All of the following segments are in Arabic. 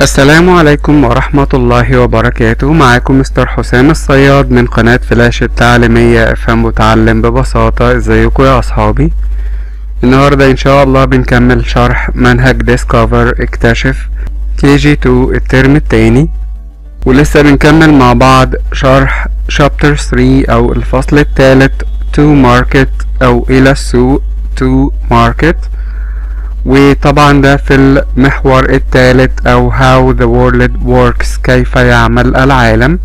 السلام عليكم ورحمة الله وبركاته. معاكم مستر حسام الصياد من قناة فلاش التعليمية أفهم وتعلم ببساطة. إزيكم يا أصحابي؟ النهاردة إن شاء الله بنكمل شرح منهج Discover اكتشف KG 2 الترم التاني. ولسه بنكمل مع بعض شرح chapter 3 أو الفصل الثالث to market أو إلى السوق to market. وطبعا ده في المحور الثالث أو how the world works كيف يعمل العالم.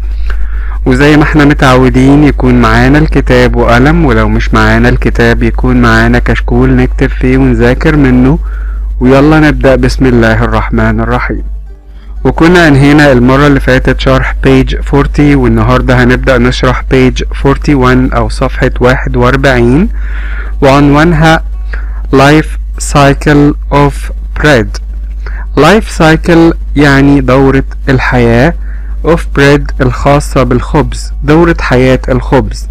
وزي ما إحنا متعودين يكون معانا الكتاب وقلم ولو مش معانا الكتاب يكون معانا كشكول نكتب فيه ونذاكر منه. ويلا نبدأ بسم الله الرحمن الرحيم. وكنا أنهينا المرة اللي فاتت شرح page 40 والنهاردة هنبدأ نشرح page 41 أو صفحة 41 وعنوانها life cycle of bread. Life cycle يعني دورة الحياة of bread الخاصة بالخبز. دورة حياة الخبز.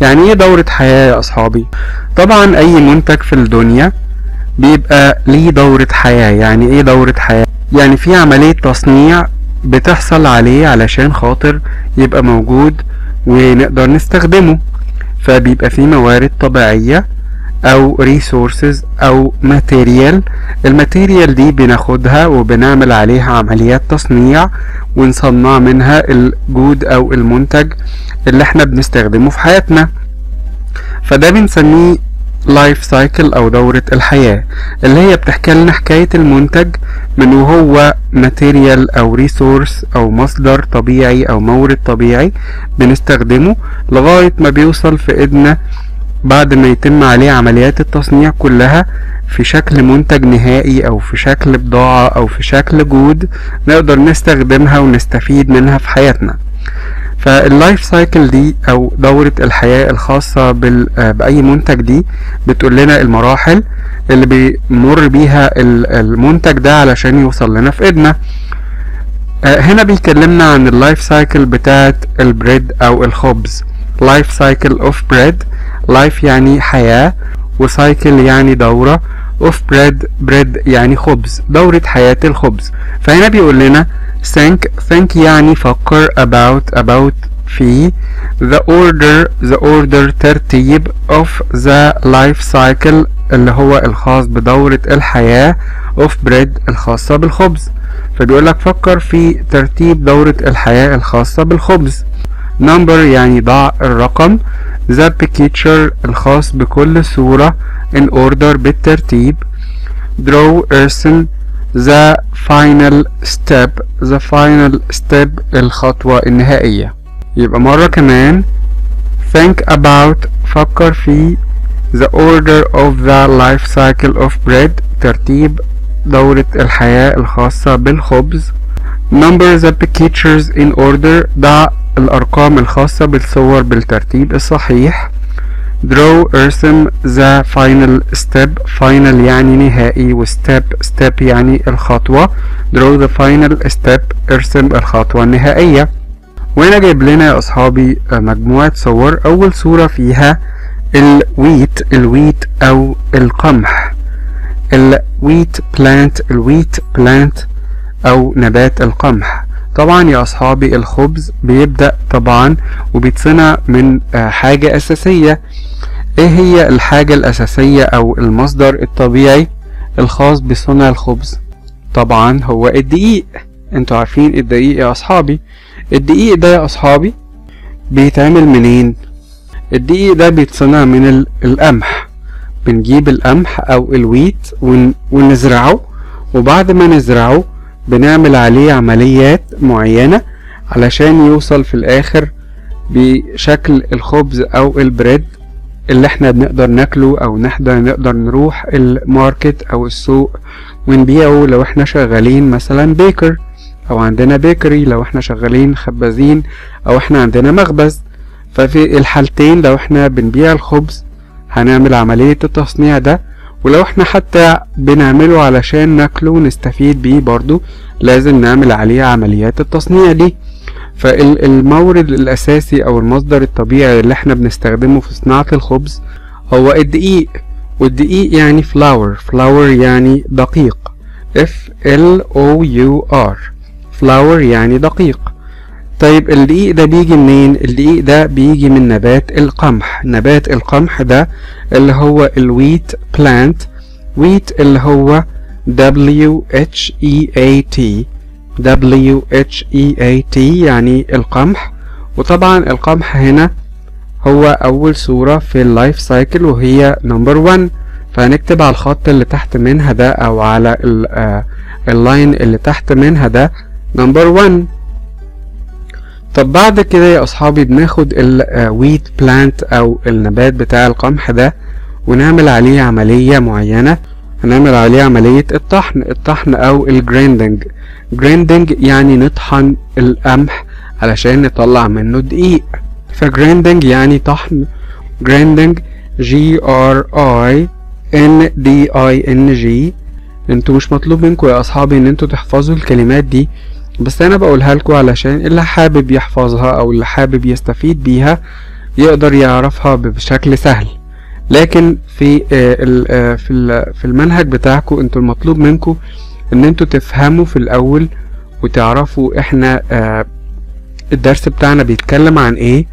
يعني إيه دورة حياة يا أصحابي؟ طبعا أي منتج في الدنيا بيبقى ليه دورة حياة. يعني إيه دورة حياة؟ يعني في عملية تصنيع بتحصل عليه علشان خاطر يبقى موجود ونقدر نستخدمه. فبيبقى في موارد طبيعية أو resources أو material. ال material دي بناخدها وبنعمل عليها عمليات تصنيع ونصنع منها ال good أو المنتج اللي إحنا بنستخدمه في حياتنا. فده بنسميه life cycle أو دورة الحياة اللي هي بتحكي لنا حكاية المنتج من وهو material أو resource أو مصدر طبيعي أو مورد طبيعي بنستخدمه لغاية ما بيوصل في إيدنا بعد ما يتم عليه عمليات التصنيع كلها في شكل منتج نهائي أو في شكل بضاعة أو في شكل good نقدر نستخدمها ونستفيد منها في حياتنا. فال life cycle دي أو دورة الحياة الخاصة بأي منتج دي بتقول لنا المراحل اللي بيمر بيها المنتج ده علشان يوصل لنا في إيدنا. هنا بيكلمنا عن ال life cycle بتاعت ال bread أو الخبز. life cycle of bread life يعني حياة. و cycle يعني دورة. of bread bread يعني خبز. دورة حياة الخبز. فهنا بيقول لنا think think يعني فكر about about في. The order the order ترتيب of the life cycle اللي هو الخاص بدورة الحياة. Of bread الخاصة بالخبز. فبيقول لك فكر في ترتيب دورة الحياة الخاصة بالخبز. Number يعني ضع الرقم. The picture الخاص بكل صورة in order بالترتيب. Draw ارسم the final step. The final step الخطوة النهائية. يبقى مرة كمان. Think about. فكر في the order of the life cycle of bread. ترتيب دورة الحياة الخاصة بالخبز. Number the pictures in order. ضع الأرقام الخاصة بالصور بالترتيب الصحيح. Draw ارسم the final step. Final يعني نهائي. و step. Step يعني الخطوة. Draw the final step. ارسم الخطوة النهائية. وهنا جايب لنا يا أصحابي مجموعة صور. أول صورة فيها ال wheat. ال wheat أو القمح. ال wheat plant ال wheat plant أو نبات القمح. طبعا يا أصحابي الخبز بيبدأ طبعا وبيتصنع من حاجة أساسية. إيه هي الحاجة الأساسية أو المصدر الطبيعي الخاص بصنع الخبز؟ طبعا هو الدقيق. أنتوا عارفين الدقيق يا أصحابي. الدقيق ده يا أصحابي بيتعمل منين؟ الدقيق ده بيتصنع من القمح. بنجيب القمح أو ال wheat ونزرعه. وبعد ما نزرعه بنعمل عليه عمليات معينة علشان يوصل في الآخر بشكل الخبز أو ال bread اللي إحنا بنقدر ناكله أو نحضر نقدر نروح ال market أو السوق ونبيعه لو إحنا شغالين مثلا baker أو عندنا bakery لو إحنا شغالين خبازين أو إحنا عندنا مخبز. ففي الحالتين لو إحنا بنبيع الخبز هنعمل عملية التصنيع ده ولو إحنا حتى بنعمله علشان ناكله ونستفيد بيه برضو لازم نعمل عليه عمليات التصنيع دي. فالمورد الأساسي أو المصدر الطبيعي اللي إحنا بنستخدمه في صناعة الخبز هو الدقيق. والدقيق يعني flour flour يعني دقيق. F L O U R. flour يعني دقيق. طيب الدقيق ده بيجي منين؟ الدقيق ده بيجي من نبات القمح. نبات القمح ده اللي هو ال wheat plant wheat اللي هو W H E A T W H E A T يعني القمح. وطبعا القمح هنا هو أول صورة في ال life cycle وهي number 1 فهنكتب على الخط اللي تحت منها ده أو على ال line اللي تحت منها ده number 1 طب بعد كده يا أصحابي بناخد ال wheat plant أو النبات بتاع القمح ده ونعمل عليه عملية معينة. هنعمل عليه عملية الطحن الطحن أو ال grinding grinding يعني نطحن القمح علشان نطلع منه دقيق. ف grinding يعني طحن. grinding G R I N D I N G أنتوا مش مطلوب منكم يا أصحابي إن أنتوا تحفظوا الكلمات دي. بس أنا بقولها لكم علشان اللي حابب يحفظها أو اللي حابب يستفيد بيها يقدر يعرفها بشكل سهل. لكن في في في المنهج بتاعكم أنتوا المطلوب منكم ان أنتوا تفهموا في الأول وتعرفوا إحنا الدرس بتاعنا بيتكلم عن إيه.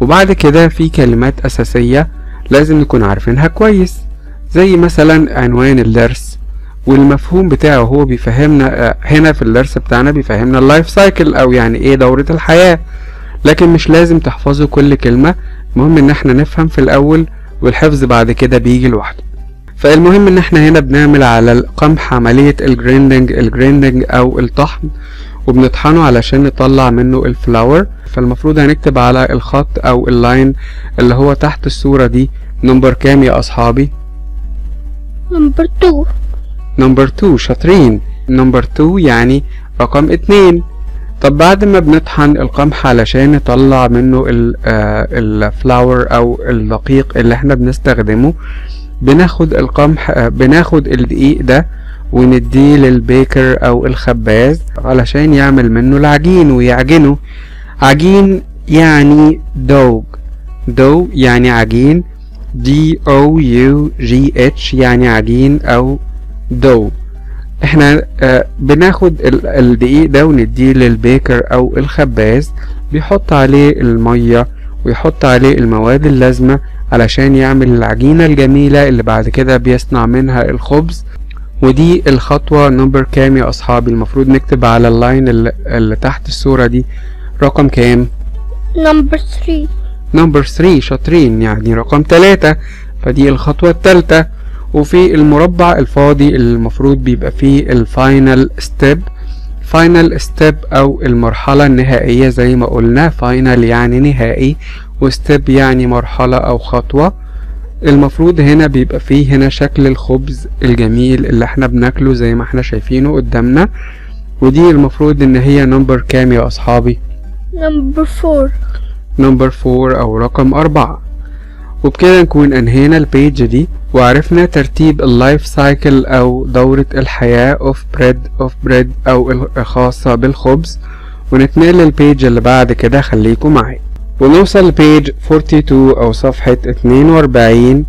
وبعد كده في كلمات أساسية لازم نكون عارفينها كويس. زي مثلا عنوان الدرس والمفهوم بتاعه هو بيفهمنا هنا في الدرس بتاعنا بيفهمنا ال life cycle أو يعني إيه دورة الحياة. لكن مش لازم تحفظوا كل كلمة المهم إن إحنا نفهم في الأول والحفظ بعد كده بيجي لوحده. فالمهم إن إحنا هنا بنعمل على القمح عملية ال grinding ال grinding أو الطحن وبنطحنه علشان نطلع منه ال flour فالمفروض هنكتب على الخط أو ال line اللي هو تحت الصورة دي number كام يا أصحابي؟ number 2 number 2 شاطرين number 2 يعني رقم اتنين طب بعد ما بنطحن القمح علشان نطلع منه ال flour أو الدقيق اللي إحنا بنستخدمه بناخد القمح بناخد الدقيق ده ونديه لل baker أو الخباز علشان يعمل منه العجين ويعجنه. عجين يعني dough dough يعني عجين. D O U G H يعني عجين أو dough إحنا آه بناخد الدقيق ده ونديه لل baker أو الخباز بيحط عليه المية ويحط عليه المواد اللازمة علشان يعمل العجينة الجميلة اللي بعد كده بيصنع منها الخبز. ودي الخطوة number كام يا أصحابي؟ المفروض نكتب على ال line اللي, تحت الصورة دي. رقم كام؟ number 3 number 3 شاطرين يعني رقم 3 فدي الخطوة التالتة. وفي المربع الفاضي المفروض بيبقى فيه ال final step. final step أو المرحلة النهائية زي ما قلنا. final يعني نهائي و step يعني مرحلة أو خطوة. المفروض هنا بيبقى فيه هنا شكل الخبز الجميل اللي إحنا بناكله زي ما إحنا شايفينه قدامنا. ودي المفروض إن هي number كام يا أصحابي؟ number 4 number 4 أو رقم أربعة. وبكده نكون انهينا ال page دي وعرفنا ترتيب ال life cycle أو دورة الحياة of bread of bread أو الخاصة بالخبز. ونتنقل لل page اللي بعد كده خليكم معايا. ونوصل لبيج 42 أو صفحة 42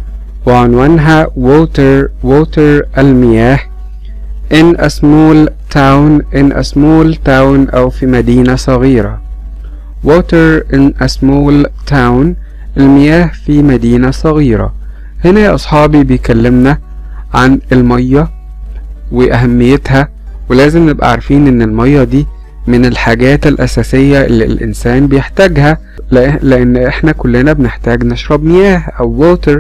وعنوانها water water المياه. In a small town in a small town أو في مدينة صغيرة. Water in a small town. المياه في مدينة صغيرة. هنا يا أصحابي بيكلمنا عن المية وأهميتها ولازم نبقى عارفين إن المية دي من الحاجات الأساسية اللي الإنسان بيحتاجها لأن إحنا كلنا بنحتاج نشرب مياه أو water.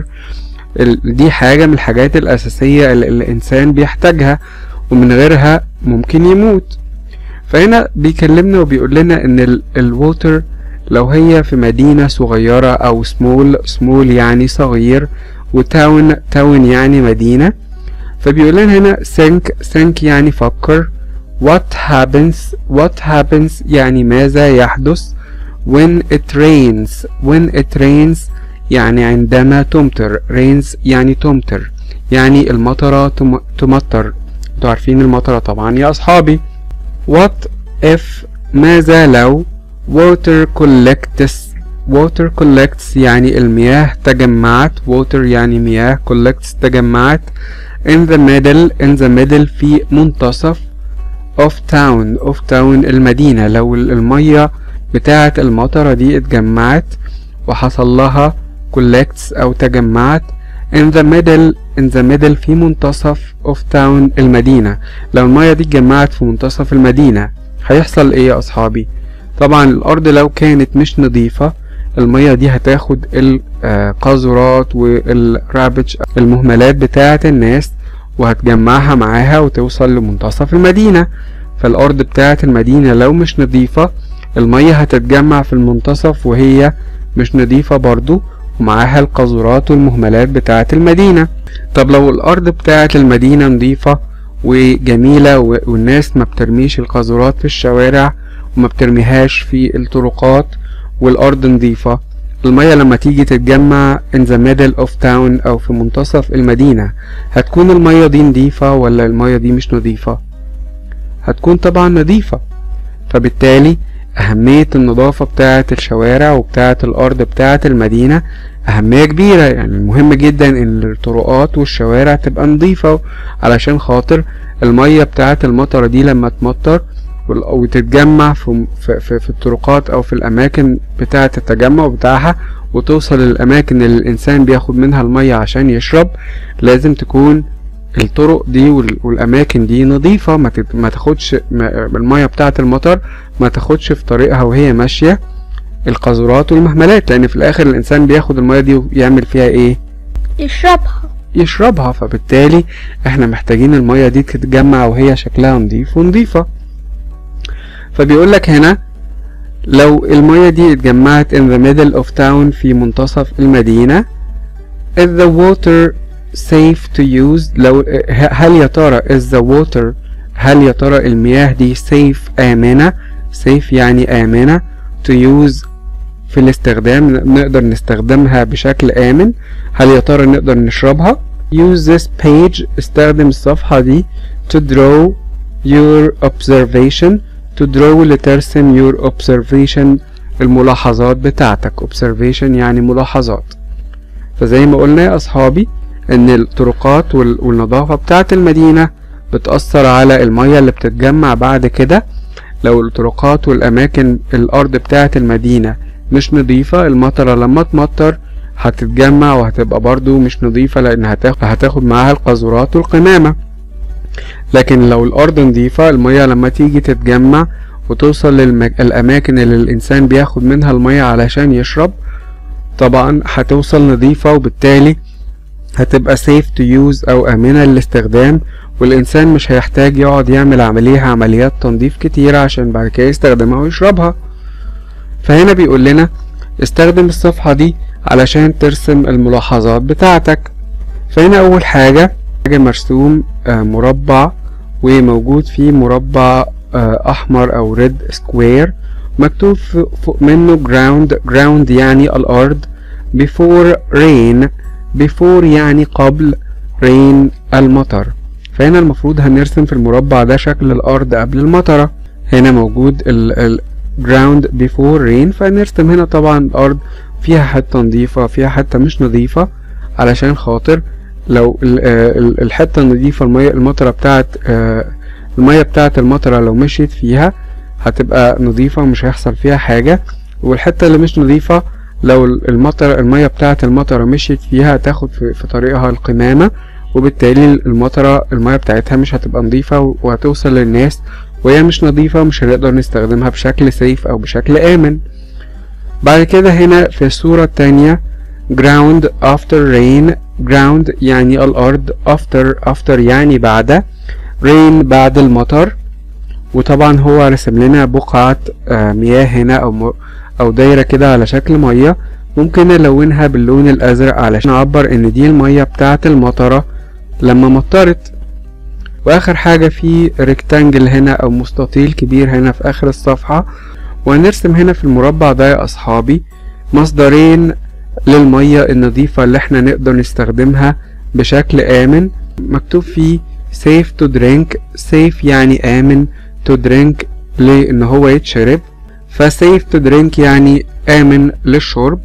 دي حاجة من الحاجات الأساسية اللي الإنسان بيحتاجها ومن غيرها ممكن يموت. فهنا بيكلمنا وبيقول لنا إن ال water لو هي في مدينة صغيرة أو small small يعني صغير و town town يعني مدينة فبيقول لنا هنا think think يعني فكر what happens what happens يعني ماذا يحدث when it rains when it rains يعني عندما تمطر rains يعني تمطر يعني المطرة تم تمطر. أنتوا عارفين المطرة طبعا يا أصحابي. What if ماذا لو؟ Water collects water collects يعني المياه تجمعت. Water يعني مياه collects تجمعت. In the middle in the middle في منتصف of town of town المدينة. لو ال- المية بتاعة المطرة دي اتجمعت وحصل لها collects أو تجمعت. In the middle in the middle في منتصف of town المدينة. لو المية دي اتجمعت في منتصف المدينة هيحصل إيه يا أصحابي؟ طبعا الأرض لو كانت مش نظيفة المية دي هتاخد القاذورات والرابج المهملات بتاعة الناس وهتجمعها معاها وتوصل لمنتصف المدينة. فالأرض بتاعة المدينة لو مش نظيفة المية هتتجمع في المنتصف وهي مش نظيفة برضو ومعاها القاذورات والمهملات بتاعة المدينة. طب لو الأرض بتاعة المدينة نظيفة وجميلة والناس ما بترميش القاذورات في الشوارع وما بترميهاش في الطرقات والأرض نظيفة. المية لما تيجي تتجمع in the middle of town أو في منتصف المدينة هتكون المية دي نظيفة ولا المية دي مش نظيفة؟ هتكون طبعا نظيفة. فبالتالي أهمية النظافة بتاعة الشوارع وبتاعة الأرض بتاعة المدينة أهمية كبيرة. يعني مهم جدا إن الطرقات والشوارع تبقى نظيفة علشان خاطر المية بتاعة المطرة دي لما تمطر وتتجمع في, في, في, الطرقات أو في الأماكن بتاعة التجمع بتاعها وتوصل للأماكن اللي الإنسان بياخد منها المية عشان يشرب لازم تكون الطرق دي وال- والأماكن دي نظيفة ما, تاخدش المية بتاعة المطر ما تاخدش في طريقها وهي ماشية القاذورات والمهملات لأن في الآخر الإنسان بياخد المية دي ويعمل فيها إيه؟ يشربها يشربها فبالتالي إحنا محتاجين المية دي تتجمع وهي شكلها نضيف ونضيفة فبيقولك هنا لو المية دي اتجمعت in the middle of town في منتصف المدينة is the water safe to use لو هل يا ترى is the water هل يا ترى المياه دي safe آمنة؟ safe يعني آمنة to use في الاستخدام نقدر نستخدمها بشكل آمن؟ هل يا ترى نقدر نشربها؟ use this page استخدم الصفحة دي to draw your observation. To draw لترسم your observation الملاحظات بتاعتك. observation يعني ملاحظات. فزي ما قلنا يا أصحابي إن الطرقات وال- والنظافة بتاعة المدينة بتأثر على المية اللي بتتجمع بعد كده. لو الطرقات والأماكن الأرض بتاعة المدينة مش نظيفة المطرة لما تمطر هتتجمع وهتبقى برضو مش نظيفة لأن هتاخد معاها القاذورات والقمامة. لكن لو الأرض نظيفة المية لما تيجي تتجمع وتوصل للأماكن اللي الإنسان بياخد منها المية علشان يشرب طبعا هتوصل نظيفة وبالتالي هتبقى safe to use أو آمنة للاستخدام والإنسان مش هيحتاج يقعد يعمل عملية عمليات تنظيف كتيرة عشان بعد كده يستخدمها ويشربها. فهنا بيقول لنا استخدم الصفحة دي علشان ترسم الملاحظات بتاعتك. فهنا أول حاجة حاجة مرسوم آه، مربع وموجود فيه مربع آه، أحمر أو red square مكتوب فوق منه ground ground يعني الأرض before rain before يعني قبل rain المطر. فهنا المفروض هنرسم في المربع ده شكل الأرض قبل المطرة هنا موجود ال ground before rain. فنرسم هنا طبعا الأرض فيها حتة نظيفة فيها حتة مش نظيفة علشان خاطر لو آه، ال- الحتة النظيفة المية المطرة بتاعت آه، المية بتاعت المطرة لو مشيت فيها هتبقى نظيفة ومش هيحصل فيها حاجة. والحتة اللي مش نظيفة لو ال- المطر المية بتاعت المطرة مشيت فيها هتاخد في, طريقها القمامة وبالتالي المطرة المية بتاعتها مش هتبقى نظيفة وهتوصل للناس وهي مش نظيفة ومش هنقدر نستخدمها بشكل سيف أو بشكل آمن. بعد كده هنا في الصورة التانية ground after rain ground يعني الأرض after after يعني بعد rain بعد المطر وطبعا هو رسم لنا بقعة آه، مياه هنا أو أو دايرة كده على شكل مية ممكن نلونها باللون الأزرق علشان نعبر إن دي المية بتاعة المطرة. لما مطرت وآخر حاجة في ريكتانجل هنا أو مستطيل كبير هنا في آخر الصفحة وهنرسم هنا في المربع ده يا أصحابي مصدرين للمية النظيفة اللي إحنا نقدر نستخدمها بشكل آمن. مكتوب فيه safe to drink. safe يعني آمن. to drink لإن هو يتشرب. فسيف to drink يعني آمن للشرب.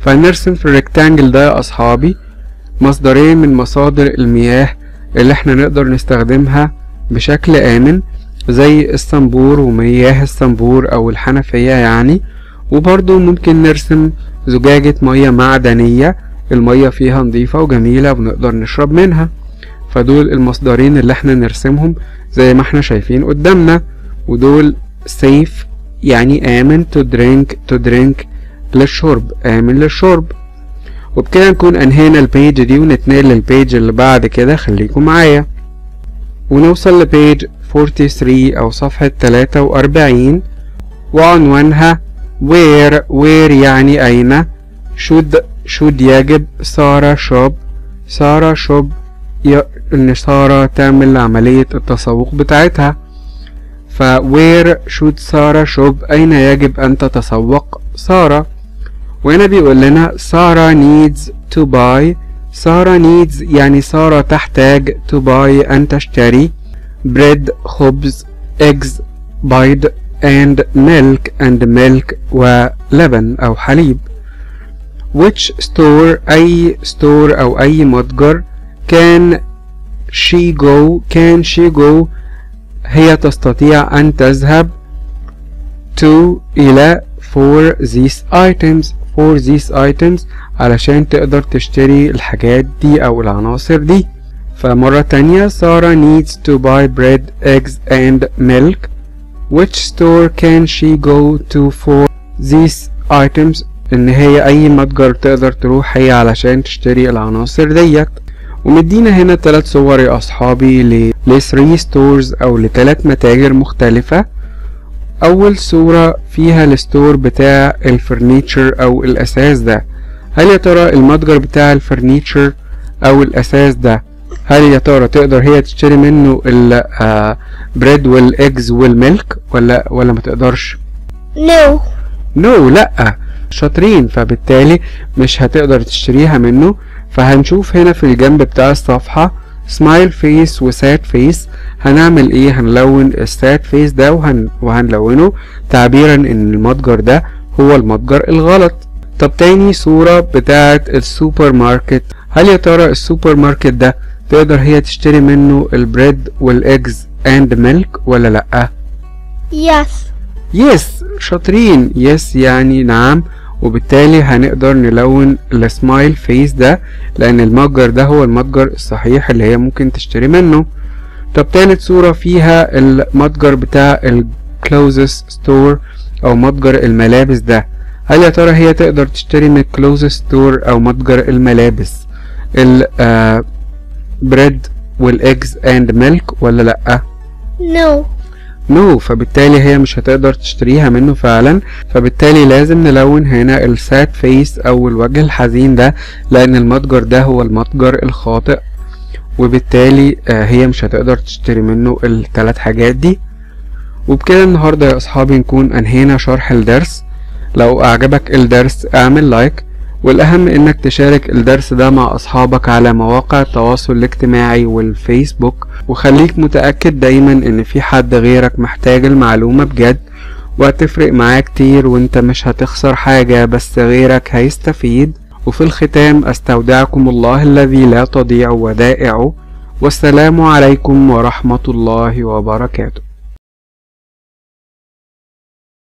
فنرسم في الريكتانجل ده يا أصحابي مصدرين من مصادر المياه اللي إحنا نقدر نستخدمها بشكل آمن زي الصنبور ومياه الصنبور أو الحنفية يعني. وبرضو ممكن نرسم زجاجة مية معدنية المية فيها نظيفة وجميلة ونقدر نشرب منها. فدول المصدرين اللي إحنا نرسمهم زي ما إحنا شايفين قدامنا ودول safe يعني آمن to drink to drink للشرب آمن للشرب. وبكده نكون أنهينا البيج دي ونتنقل للبيج اللي بعد كده. خليكم معايا. ونوصل لبيج 43 أو صفحة 43 وعنوانها where where يعني أين؟ should should يجب سارة شوب. سارة شوب. إن سارة تعمل عملية التسوق بتاعتها. ف where should سارة شوب أين يجب أن تتسوق؟ سارة. وهنا بيقول لنا سارة needs to buy. سارة needs يعني سارة تحتاج to buy أن تشتري. bread خبز eggs بيض and milk and milk ولبن أو حليب which store أي store أو أي متجر can she go can she go هي تستطيع أن تذهب to إلى for these items for these items علشان تقدر تشتري الحاجات دي أو العناصر دي فمرة تانية سارة needs to buy bread eggs and milk Which store can she go to for these items? إن هي أي متجر تقدر تروح هي علشان تشتري العناصر ديت. ومدينا هنا تلات صور يا أصحابي ل ل 3 stores أو لتلات متاجر مختلفة. أول صورة فيها ال store بتاع ال furniture أو الأثاث ده. هل يا ترى المتجر بتاع ال furniture أو الأثاث ده هل يا ترى تقدر هي تشتري منه ال bread وال eggs وال milk ولا ولا ما تقدرش؟ No. No no, لا. شاطرين. فبالتالي مش هتقدر تشتريها منه. فهنشوف هنا في الجنب بتاع الصفحة smile face و sad face هنعمل إيه؟ هنلون ال sad face ده وهن وهنلونه تعبيرا إن المتجر ده هو المتجر الغلط. طب تاني صورة بتاعة السوبر ماركت. هل يا ترى السوبر ماركت ده تقدر هي تشتري منه ال bread وال eggs and milk ولا لأ؟ Yes. Yes شاطرين. Yes يعني نعم. وبالتالي هنقدر نلون ال smile face ده لأن المتجر ده هو المتجر الصحيح اللي هي ممكن تشتري منه. طب تالت صورة فيها المتجر بتاع ال clothes store أو متجر الملابس ده. هل يا ترى هي تقدر تشتري من ال clothes store أو متجر الملابس؟ ال bread وال eggs and milk ولا لأ؟ No. no no, فبالتالي هي مش هتقدر تشتريها منه فعلا. فبالتالي لازم نلون هنا ال sad face أو الوجه الحزين ده لأن المتجر ده هو المتجر الخاطئ. وبالتالي آه هي مش هتقدر تشتري منه الثلاث حاجات دي. وبكده النهاردة يا أصحابي نكون أنهينا شرح الدرس. لو أعجبك الدرس أعمل like والأهم إنك تشارك الدرس ده مع أصحابك على مواقع التواصل الاجتماعي والفيسبوك وخليك متأكد دايما إن في حد غيرك محتاج المعلومة بجد وهتفرق معاه كتير وإنت مش هتخسر حاجة بس غيرك هيستفيد. وفي الختام أستودعكم الله الذي لا تضيع ودائعه. والسلام عليكم ورحمة الله وبركاته.